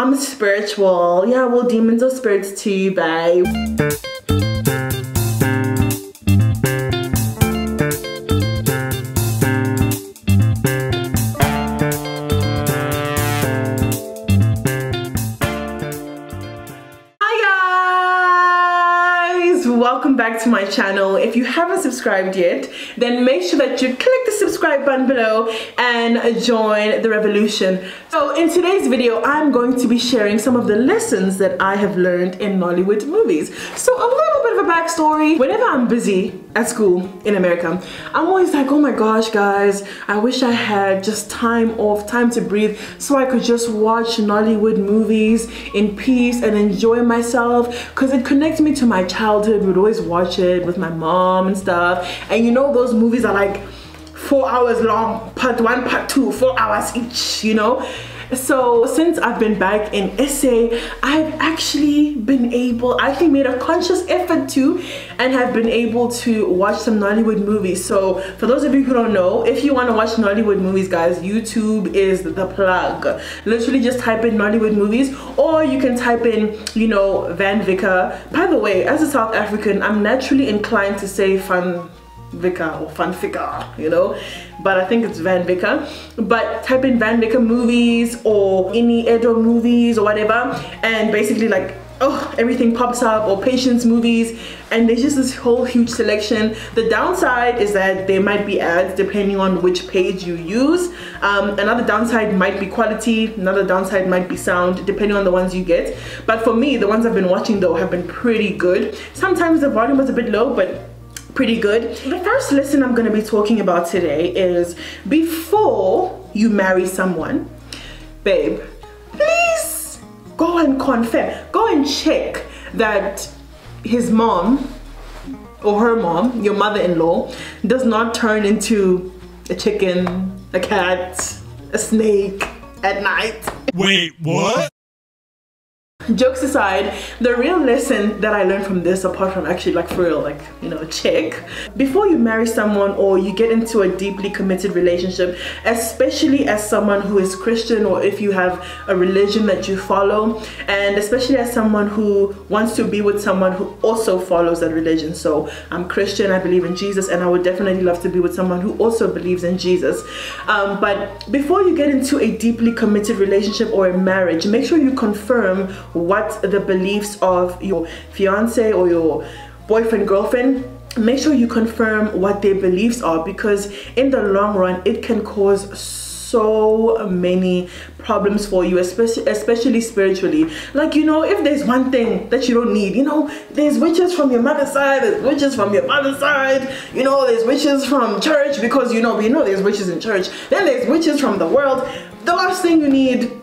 I'm spiritual. Yeah, well, demons are spirits too, babe. Hi guys, welcome back to my channel if you haven't subscribed yet then make sure that you click the subscribe button below and join the revolution so in today's video i'm going to be sharing some of the lessons that i have learned in nollywood movies so a little bit of a backstory whenever i'm busy at school in america i'm always like oh my gosh guys i wish i had just time off time to breathe so i could just watch nollywood movies in peace and enjoy myself because it connects me to my childhood we would always watch it with my mom and stuff. And you know those movies are like four hours long, part one, part two, four hours each, you know? So since I've been back in SA, I've actually been able, I actually made a conscious effort to and have been able to watch some Nollywood movies. So for those of you who don't know, if you want to watch Nollywood movies, guys, YouTube is the plug. Literally just type in Nollywood movies or you can type in, you know, Van Vicker. By the way, as a South African, I'm naturally inclined to say fun Vicar or Van Vicker, you know, but I think it's Van Vicker. But type in Van Vicker movies or any Edo movies or whatever, and basically like oh everything pops up or patience movies and there's just this whole huge selection. The downside is that there might be ads depending on which page you use. Um, another downside might be quality another downside might be sound depending on the ones you get. But for me the ones i've been watching though have been pretty good. Sometimes the volume was a bit low but pretty good. The first lesson I'm gonna be talking about today is before you marry someone, babe, please go and confirm, go and check that his mom or her mom, your mother-in-law, does not turn into a chicken, a cat, a snake at night. Wait, what? Jokes aside the real lesson that i learned from this apart from actually like for real like you know check before you marry someone or you get into a deeply committed relationship especially as someone who is christian or if you have a religion that you follow and especially as someone who wants to be with someone who also follows that religion. So i'm christian i believe in jesus and i would definitely love to be with someone who also believes in jesus. Um, but before you get into a deeply committed relationship or a marriage make sure you confirm what the beliefs of your fiance or your boyfriend, girlfriend make sure you confirm what their beliefs are because in the long run it can cause so many problems for you especially especially spiritually. Like you know if there's one thing that you don't need you know there's witches from your mother's side there's witches from your father's side you know there's witches from church because you know we know there's witches in church then there's witches from the world. The last thing you need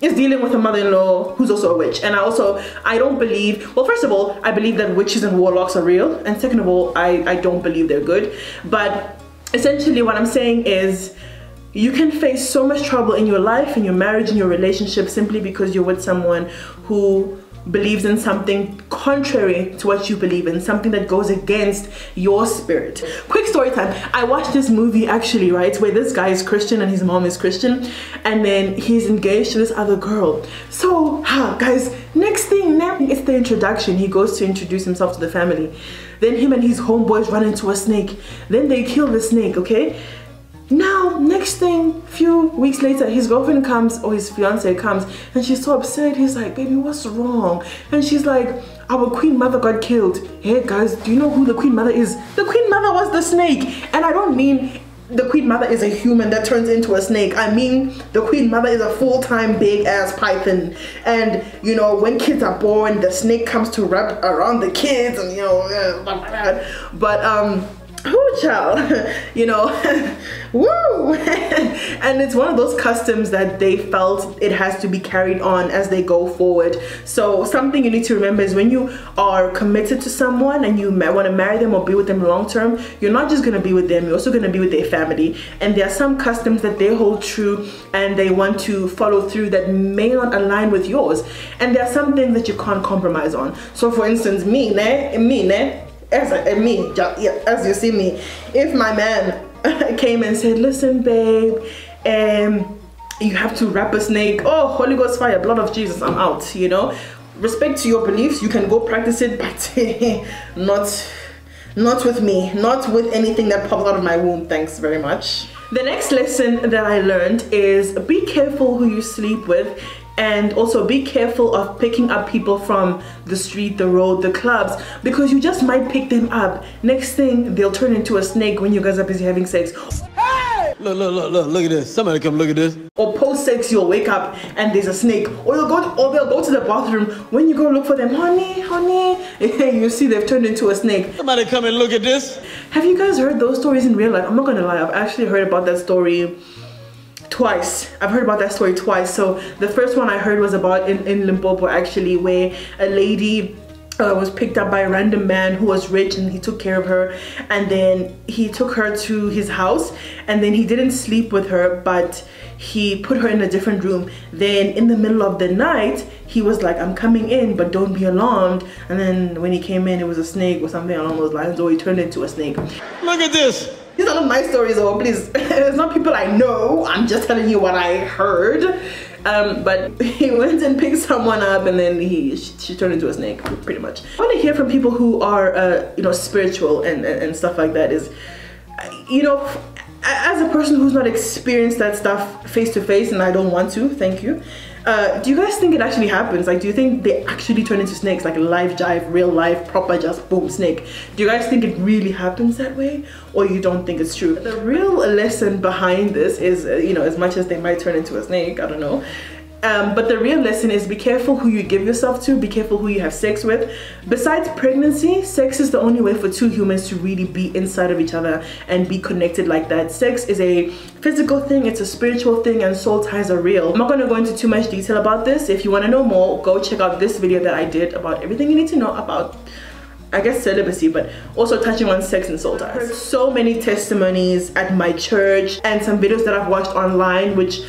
is dealing with a mother-in-law who's also a witch. And i also i don't believe well first of all i believe that witches and warlocks are real. And second of all i i don't believe they're good. But essentially what i'm saying is you can face so much trouble in your life in your marriage in your relationship simply because you're with someone who believes in something contrary to what you believe in, something that goes against your spirit. Quick story time. I watched this movie actually, right, where this guy is Christian and his mom is Christian, and then he's engaged to this other girl. So, huh, guys, next thing, now it's the introduction. He goes to introduce himself to the family. Then him and his homeboys run into a snake. Then they kill the snake, okay? Now, next thing, few weeks later, his girlfriend comes or his fiance comes and she's so upset. He's like, baby, what's wrong? And she's like, our queen mother got killed. Hey guys, do you know who the queen mother is? The queen mother was the snake. And I don't mean the queen mother is a human that turns into a snake. I mean, the queen mother is a full-time big ass python. And, you know, when kids are born, the snake comes to wrap around the kids and, you know, but, um, who child you know woo! And it's one of those customs that they felt it has to be carried on as they go forward. So something you need to remember is when you are committed to someone and you want to marry them or be with them long term you're not just going to be with them you're also going to be with their family. And there are some customs that they hold true and they want to follow through that may not align with yours. And there are some things that you can't compromise on. So for instance me ne me ne as a, me, as you see me, if my man came and said, listen, babe, um, you have to wrap a snake. Oh, Holy Ghost fire, blood of Jesus, I'm out, you know. Respect to your beliefs, you can go practice it, but not not with me, not with anything that pops out of my womb. Thanks very much. The next lesson that I learned is be careful who you sleep with and also be careful of picking up people from the street, the road, the clubs because you just might pick them up. Next thing, they'll turn into a snake when you guys are busy having sex. Hey! Look, look, look, look, look at this. Somebody come look at this. Or post sex, you'll wake up and there's a snake. Or you'll go, to, or they'll go to the bathroom. When you go look for them, honey, honey, you see they've turned into a snake. Somebody come and look at this. Have you guys heard those stories in real life? I'm not gonna lie, I've actually heard about that story twice. I've heard about that story twice. So the first one I heard was about in, in Limpopo actually where a lady uh, was picked up by a random man who was rich and he took care of her. And then he took her to his house and then he didn't sleep with her but he put her in a different room. Then in the middle of the night he was like i'm coming in but don't be alarmed. And then when he came in it was a snake or something along those lines or he turned into a snake. Look at this these are not my stories though please. It's not people i know. I'm just telling you what i heard. Um, but he went and picked someone up and then he she turned into a snake pretty much. I want to hear from people who are uh, you know spiritual and, and, and stuff like that is you know as a person who's not experienced that stuff face to face and i don't want to thank you uh, do you guys think it actually happens? Like, do you think they actually turn into snakes, like a live jive, real life, proper, just boom, snake? Do you guys think it really happens that way, or you don't think it's true? The real lesson behind this is, uh, you know, as much as they might turn into a snake, I don't know, um, but the real lesson is be careful who you give yourself to, be careful who you have sex with. Besides pregnancy, sex is the only way for two humans to really be inside of each other and be connected like that. Sex is a physical thing, it's a spiritual thing, and soul ties are real. I'm not going to go into too much detail about this. If you want to know more, go check out this video that I did about everything you need to know about I guess celibacy, but also touching on sex and soul ties. So many testimonies at my church and some videos that I've watched online, which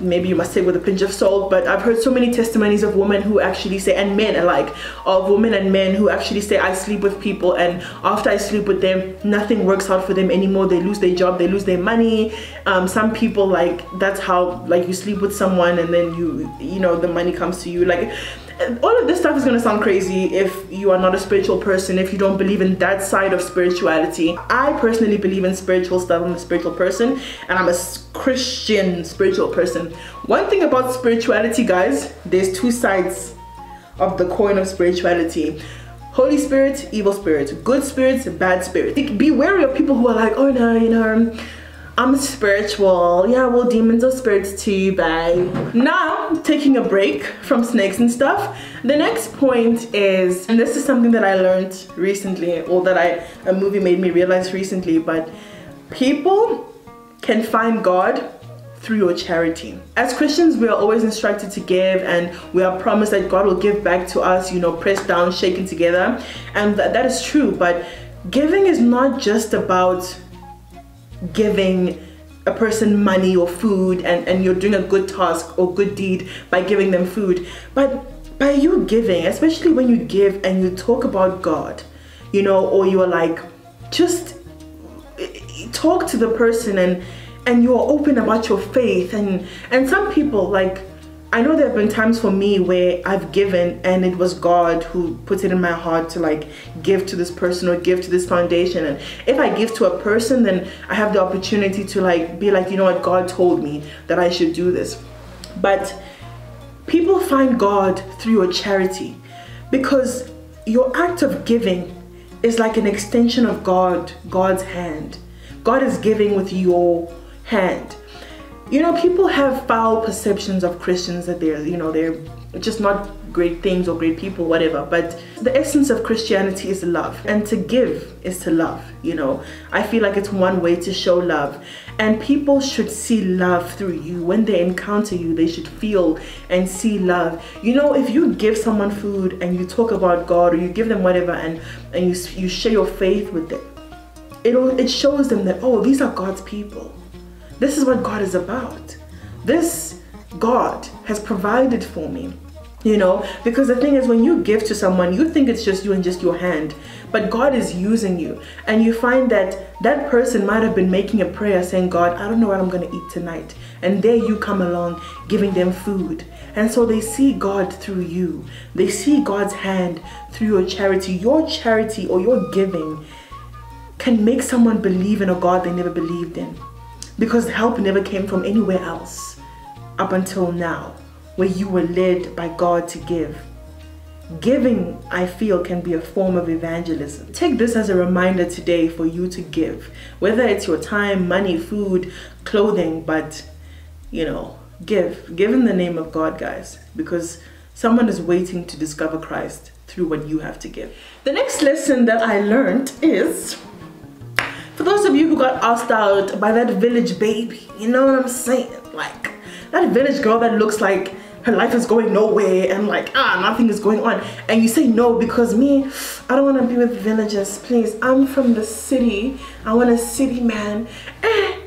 maybe you must say with a pinch of salt but i've heard so many testimonies of women who actually say and men alike of women and men who actually say i sleep with people and after i sleep with them nothing works out for them anymore. They lose their job they lose their money. Um, some people like that's how like you sleep with someone and then you you know the money comes to you. Like all of this stuff is going to sound crazy if you are not a spiritual person, if you don't believe in that side of spirituality. I personally believe in spiritual stuff. I'm a spiritual person and I'm a Christian spiritual person. One thing about spirituality, guys, there's two sides of the coin of spirituality. Holy spirit, evil spirit, good spirits, bad spirits. Be wary of people who are like, oh no, you know, I'm spiritual. Yeah, well, demons are spirits too, babe. Now, taking a break from snakes and stuff, the next point is, and this is something that I learned recently, or that I a movie made me realize recently, but people can find God through your charity. As Christians, we are always instructed to give and we are promised that God will give back to us, you know, pressed down, shaken together. And that, that is true, but giving is not just about giving a person money or food and, and you're doing a good task or good deed by giving them food. But by you giving, especially when you give and you talk about God, you know, or you're like, just eh, eh, talk to the person and and you're open about your faith and and some people like I know there have been times for me where I've given and it was God who put it in my heart to like give to this person or give to this foundation. And if I give to a person, then I have the opportunity to like be like, you know what, God told me that I should do this. But people find God through your charity because your act of giving is like an extension of God, God's hand. God is giving with your hand you know people have foul perceptions of christians that they're you know they're just not great things or great people whatever. But the essence of christianity is love. And to give is to love you know. I feel like it's one way to show love. And people should see love through you. When they encounter you they should feel and see love. You know if you give someone food and you talk about god or you give them whatever and and you, you share your faith with them it it shows them that oh these are god's people this is what God is about. This God has provided for me. you know? Because the thing is when you give to someone you think it's just you and just your hand but god is using you. And you find that that person might have been making a prayer saying god i don't know what i'm going to eat tonight. And there you come along giving them food. And so they see god through you. They see god's hand through your charity. Your charity or your giving can make someone believe in a god they never believed in because help never came from anywhere else up until now where you were led by God to give. Giving, I feel, can be a form of evangelism. Take this as a reminder today for you to give, whether it's your time, money, food, clothing, but you know, give. Give in the name of God, guys, because someone is waiting to discover Christ through what you have to give. The next lesson that I learned is those of you who got asked out by that village baby, you know what I'm saying? Like that village girl that looks like her life is going nowhere and like ah nothing is going on. And you say no because me I don't want to be with villagers please. I'm from the city. I want a city man. Eh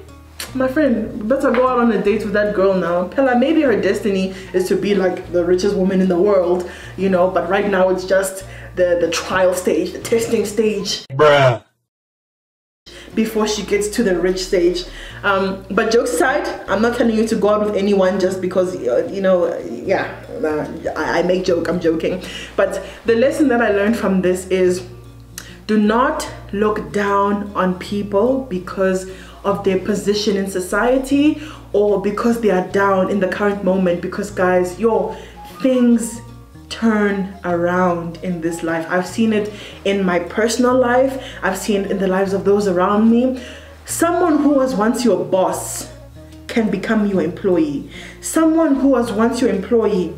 my friend better go out on a date with that girl now. Pella maybe her destiny is to be like the richest woman in the world you know but right now it's just the the trial stage the testing stage. Bruh before she gets to the rich stage. Um, but jokes aside, I'm not telling you to go out with anyone just because, uh, you know, yeah, uh, I, make joke, I'm joking. But the lesson that I learned from this is do not look down on people because of their position in society or because they are down in the current moment because guys yo things turn around in this life. I've seen it in my personal life, I've seen it in the lives of those around me. Someone who was once your boss can become your employee. Someone who was once your employee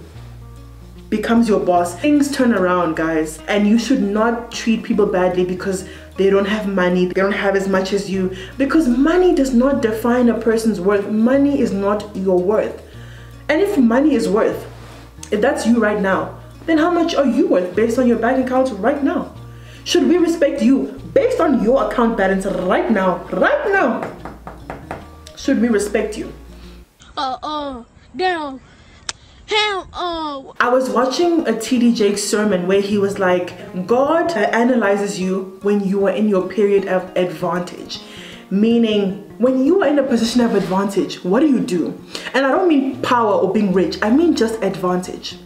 becomes your boss. Things turn around, guys, and you should not treat people badly because they don't have money, they don't have as much as you, because money does not define a person's worth. Money is not your worth. And if money is worth, if that's you right now, then how much are you worth based on your bank account right now? Should we respect you based on your account balance right now? Right now. Should we respect you? Uh, uh, damn. Hell, uh. I was watching a TD Jakes sermon where he was like, God analyzes you when you are in your period of advantage. Meaning, when you are in a position of advantage, what do you do? And I don't mean power or being rich, I mean just advantage.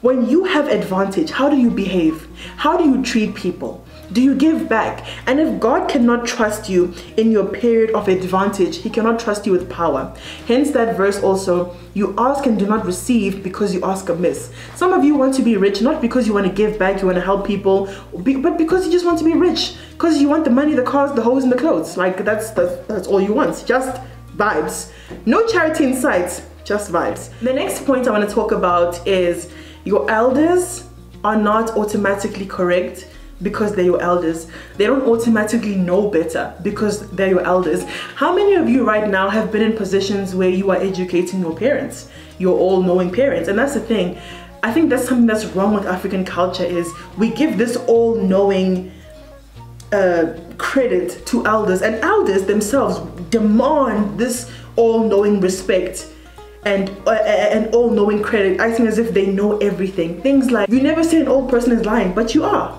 When you have advantage, how do you behave? How do you treat people? Do you give back? And if God cannot trust you in your period of advantage, He cannot trust you with power. Hence, that verse also you ask and do not receive because you ask amiss. Some of you want to be rich not because you want to give back, you want to help people, but because you just want to be rich. Because you want the money, the cars, the hoes, and the clothes. Like that's, that's, that's all you want. Just vibes. No charity in sight, just vibes. The next point I want to talk about is your elders are not automatically correct because they're your elders. They don't automatically know better because they're your elders. How many of you right now have been in positions where you are educating your parents, your all-knowing parents? And that's the thing. I think that's something that's wrong with African culture is we give this all-knowing uh, credit to elders and elders themselves demand this all-knowing respect and uh, and all-knowing credit acting as if they know everything. Things like you never say an old person is lying but you are.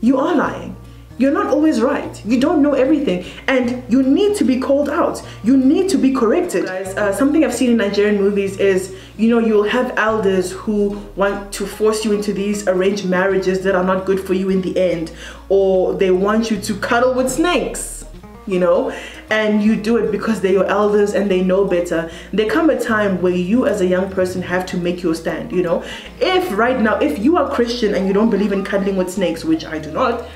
You are lying. You're not always right. You don't know everything. And you need to be called out. You need to be corrected. Guys uh, something i've seen in nigerian movies is you know you'll have elders who want to force you into these arranged marriages that are not good for you in the end or they want you to cuddle with snakes you know and you do it because they're your elders and they know better. There come a time where you as a young person have to make your stand you know? If right now if you are christian and you don't believe in cuddling with snakes which i do not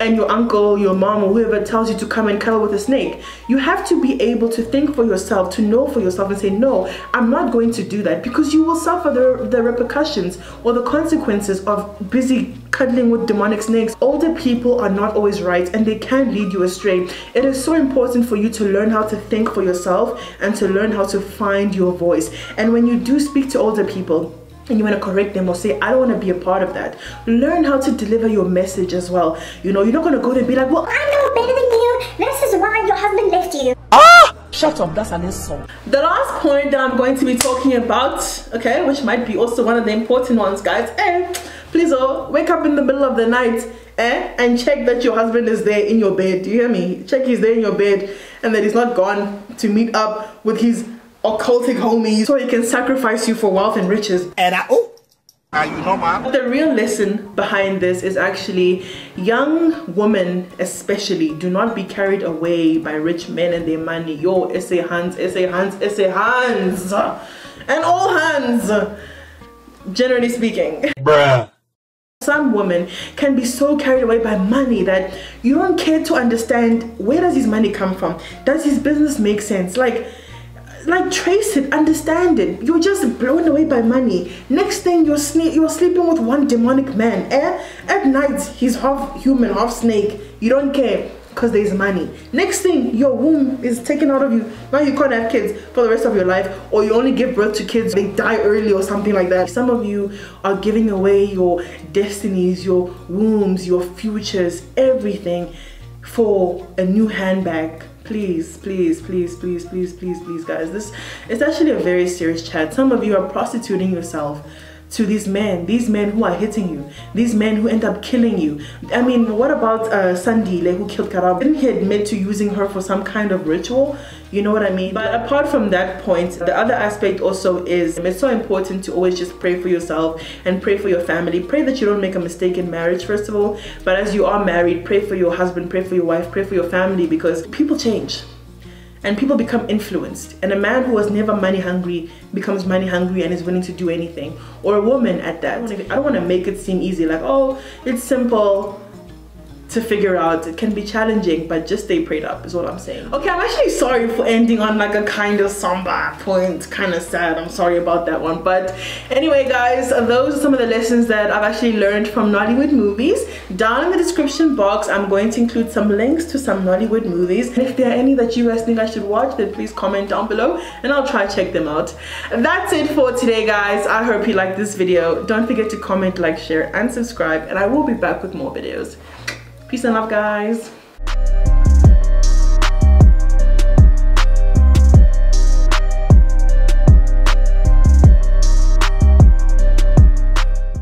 and your uncle, your mom, or whoever tells you to come and cuddle with a snake, you have to be able to think for yourself, to know for yourself, and say, No, I'm not going to do that because you will suffer the, the repercussions or the consequences of busy cuddling with demonic snakes. Older people are not always right and they can lead you astray. It is so important for you to learn how to think for yourself and to learn how to find your voice. And when you do speak to older people, and you want to correct them or say, I don't want to be a part of that. Learn how to deliver your message as well. You know, you're not going to go there and be like, well, I know better than you. This is why your husband left you. Ah! Shut up, that's an insult. The last point that I'm going to be talking about, okay, which might be also one of the important ones, guys, eh, please oh, wake up in the middle of the night eh, and check that your husband is there in your bed. Do you hear me? Check he's there in your bed and that he's not gone to meet up with his occultic homies so he can sacrifice you for wealth and riches. And I, oh, Are you normal? The real lesson behind this is actually young women, especially, do not be carried away by rich men and their money. Yo, SA hands, SA hands, SA hands, and all hands, generally speaking. Bruh. Some women can be so carried away by money that you don't care to understand where does his money come from? Does his business make sense? Like, like trace it, understand it. You're just blown away by money. Next thing you're sne- you're sleeping with one demonic man. Eh? At night he's half human, half snake. You don't care because there's money. Next thing your womb is taken out of you. Now you can't have kids for the rest of your life, or you only give birth to kids they die early or something like that. Some of you are giving away your destinies, your wombs, your futures, everything for a new handbag please please please please please please please guys. This is actually a very serious chat. Some of you are prostituting yourself to these men these men who are hitting you these men who end up killing you. I mean what about uh sandile who killed Karabo didn't he admit to using her for some kind of ritual? You know what i mean? But apart from that point the other aspect also is it's so important to always just pray for yourself and pray for your family. Pray that you don't make a mistake in marriage first of all. But as you are married pray for your husband pray for your wife pray for your family because people change and people become influenced. And a man who was never money hungry becomes money hungry and is willing to do anything. Or a woman at that. I don't want to make it seem easy like oh it's simple to figure out. It can be challenging but just stay prayed up is what i'm saying. Okay i'm actually sorry for ending on like a kind of somber point kind of sad. I'm sorry about that one. But anyway guys those are some of the lessons that i've actually learned from nollywood movies. Down in the description box i'm going to include some links to some nollywood movies. If there are any that you guys think i should watch then please comment down below and i'll try to check them out. That's it for today guys. I hope you liked this video. Don't forget to comment like share and subscribe and i will be back with more videos Peace and love, guys.